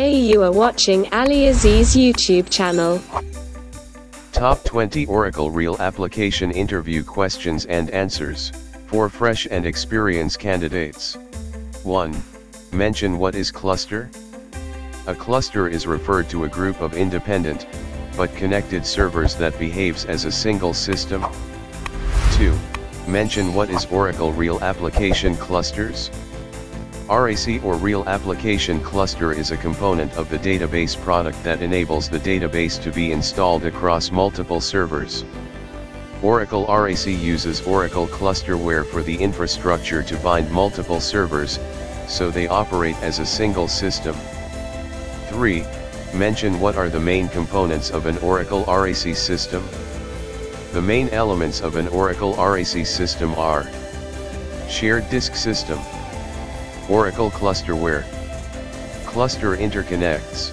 Hey you are watching Ali Aziz YouTube channel. Top 20 Oracle Real Application Interview Questions and Answers, for fresh and experienced candidates. 1. Mention what is cluster? A cluster is referred to a group of independent, but connected servers that behaves as a single system. 2. Mention what is Oracle Real Application Clusters? RAC or Real Application Cluster is a component of the database product that enables the database to be installed across multiple servers. Oracle RAC uses Oracle Clusterware for the infrastructure to bind multiple servers, so they operate as a single system. 3. Mention what are the main components of an Oracle RAC system? The main elements of an Oracle RAC system are Shared Disk System Oracle Clusterware Cluster Interconnects.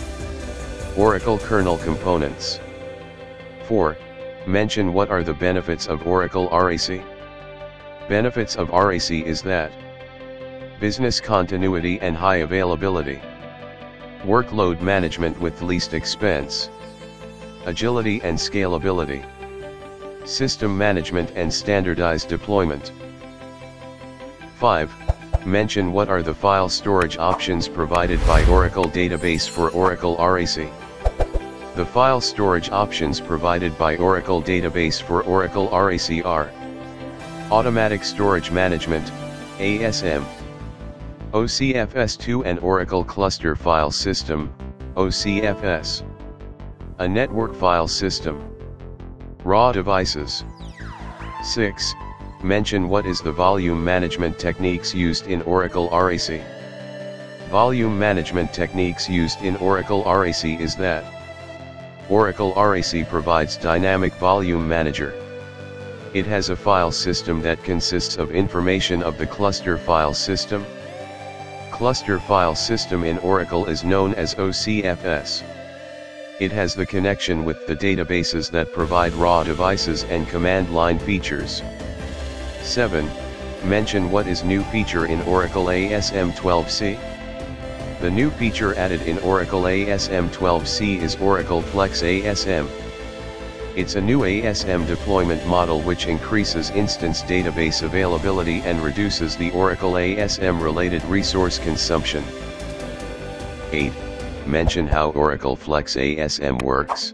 Oracle Kernel Components. 4. Mention what are the benefits of Oracle RAC? Benefits of RAC is that Business continuity and high availability. Workload management with least expense. Agility and scalability. System management and standardized deployment. 5 mention what are the file storage options provided by Oracle Database for Oracle RAC. The file storage options provided by Oracle Database for Oracle RAC are Automatic Storage Management, ASM, OCFS2 and Oracle Cluster File System, OCFS, a Network File System, Raw Devices. 6. Mention what is the volume management techniques used in Oracle RAC. Volume management techniques used in Oracle RAC is that Oracle RAC provides Dynamic Volume Manager. It has a file system that consists of information of the cluster file system. Cluster file system in Oracle is known as OCFS. It has the connection with the databases that provide raw devices and command line features. 7. Mention what is new feature in Oracle ASM 12c. The new feature added in Oracle ASM 12c is Oracle Flex ASM. It's a new ASM deployment model which increases instance database availability and reduces the Oracle ASM related resource consumption. 8. Mention how Oracle Flex ASM works.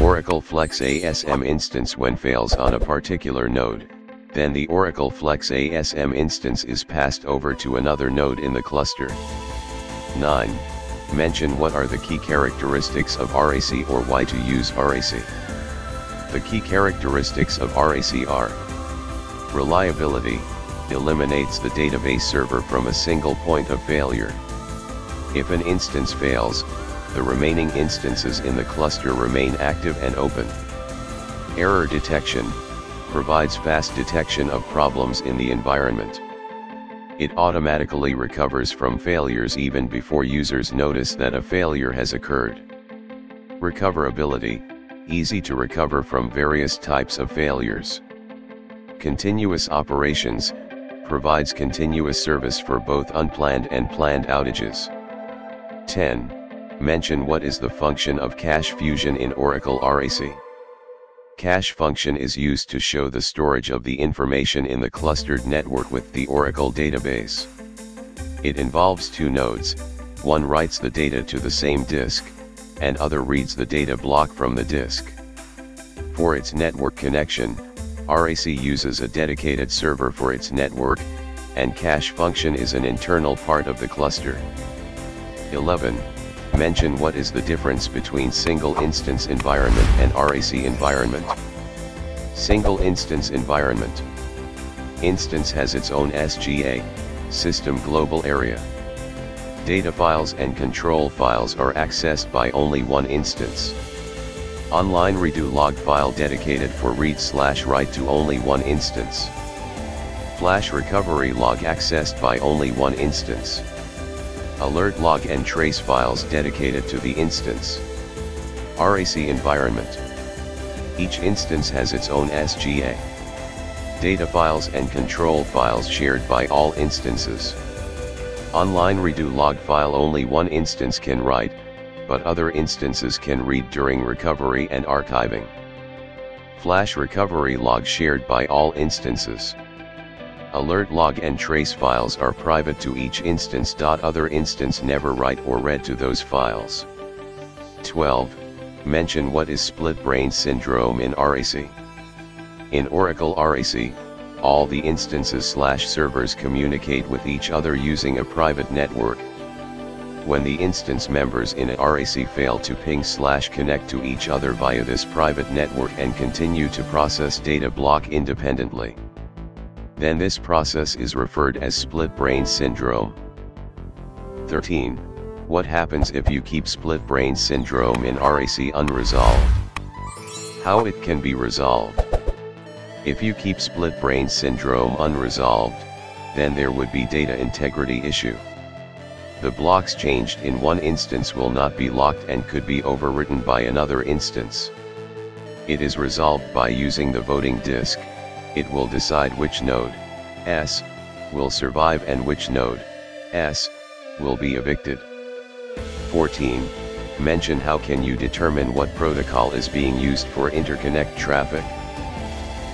Oracle Flex ASM instance when fails on a particular node then the Oracle Flex ASM instance is passed over to another node in the cluster. 9. Mention what are the key characteristics of RAC or why to use RAC. The key characteristics of RAC are Reliability, eliminates the database server from a single point of failure. If an instance fails, the remaining instances in the cluster remain active and open. Error detection, provides fast detection of problems in the environment. It automatically recovers from failures even before users notice that a failure has occurred. Recoverability, easy to recover from various types of failures. Continuous operations, provides continuous service for both unplanned and planned outages. 10. Mention what is the function of cache fusion in Oracle RAC. Cache fusion is used to show the storage of the information in the clustered network with the Oracle database. It involves two nodes, one writes the data to the same disk, and other reads the data block from the disk. For its network connection, RAC uses a dedicated server for its network, and cache fusion is an internal part of the cluster. 11 mention what is the difference between single instance environment and RAC environment. Single instance environment. Instance has its own SGA, System Global Area. Data files and control files are accessed by only one instance. Online redo log file dedicated for read slash write to only one instance. Flash recovery log accessed by only one instance alert log and trace files dedicated to the instance. RAC environment. Each instance has its own SGA. Data files and control files shared by all instances. Online redo log file only one instance can write, but other instances can read during recovery and archiving. Flash recovery log shared by all instances. Alert log and trace files are private to each instance. Other instance never write or read to those files. 12. Mention what is split brain syndrome in RAC. In Oracle RAC, all the instances slash servers communicate with each other using a private network. When the instance members in a RAC fail to ping slash connect to each other via this private network and continue to process data block independently. Then this process is referred as split brain syndrome. 13. What happens if you keep split brain syndrome in RAC unresolved? How it can be resolved. If you keep split brain syndrome unresolved, then there would be data integrity issue. The blocks changed in one instance will not be locked and could be overwritten by another instance. It is resolved by using the voting disk, it will decide which node, S, will survive and which node, S, will be evicted. 14. Mention how can you determine what protocol is being used for interconnect traffic.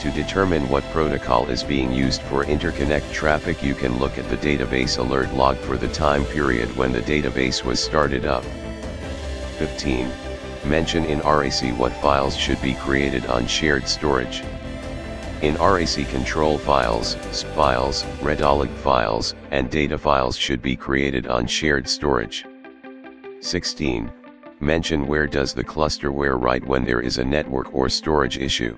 To determine what protocol is being used for interconnect traffic you can look at the database alert log for the time period when the database was started up. 15. Mention in RAC what files should be created on shared storage. In RAC control files, SP files, redo log files, and data files should be created on shared storage. 16. Mention where does the Clusterware write when there is a network or storage issue.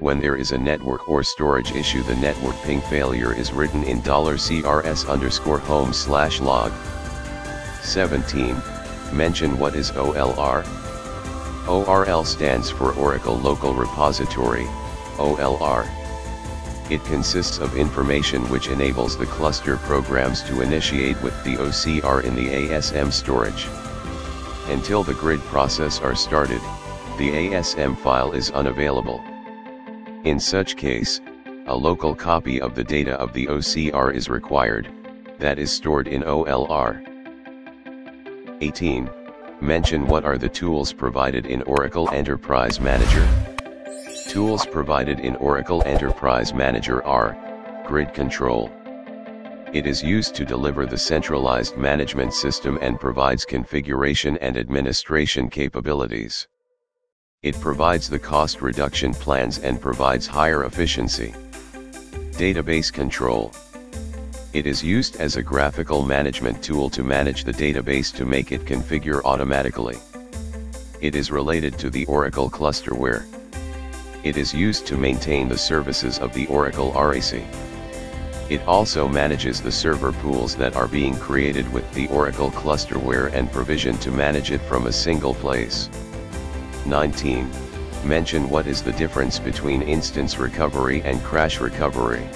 When there is a network or storage issue the network ping failure is written in $CRS underscore home slash log. 17. Mention what is OLR. ORL stands for Oracle Local Repository, OLR. It consists of information which enables the cluster programs to initiate with the OCR in the ASM storage. Until the grid process are started, the ASM file is unavailable. In such case, a local copy of the data of the OCR is required, that is stored in OLR. 18. Mention what are the tools provided in Oracle Enterprise Manager. Tools provided in Oracle Enterprise Manager are, Grid Control. It is used to deliver the centralized management system and provides configuration and administration capabilities. It provides the cost reduction plans and provides higher efficiency. Database Control. It is used as a graphical management tool to manage the database to make it configure automatically. It is related to the Oracle Clusterware. It is used to maintain the services of the Oracle RAC. It also manages the server pools that are being created with the Oracle Clusterware and provision to manage it from a single place. 19. Mention what is the difference between instance recovery and crash recovery.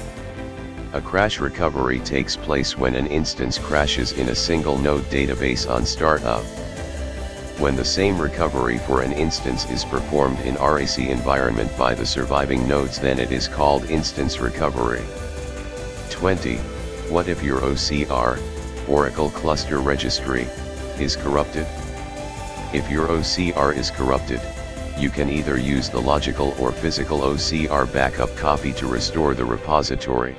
A crash recovery takes place when an instance crashes in a single node database on startup. When the same recovery for an instance is performed in RAC environment by the surviving nodes then it is called instance recovery. 20. What if your OCR, Oracle Cluster Registry, is corrupted? If your OCR is corrupted, you can either use the logical or physical OCR backup copy to restore the repository.